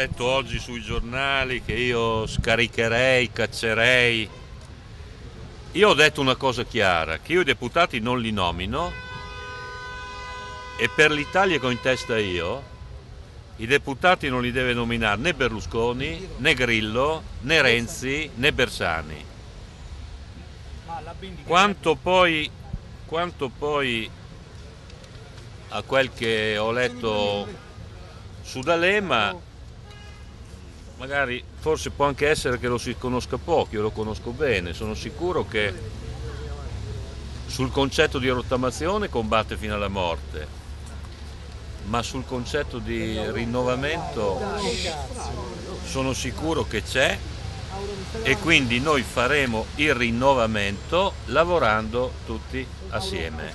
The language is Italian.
letto oggi sui giornali che io scaricherei, caccerei. Io ho detto una cosa chiara, che io i deputati non li nomino e per l'Italia che ho in testa io, i deputati non li deve nominare né Berlusconi, né Grillo, né Renzi, né Bersani. Quanto poi, quanto poi a quel che ho letto su D'Alema, magari forse può anche essere che lo si conosca poco, io lo conosco bene, sono sicuro che sul concetto di rottamazione combatte fino alla morte, ma sul concetto di rinnovamento sono sicuro che c'è e quindi noi faremo il rinnovamento lavorando tutti assieme.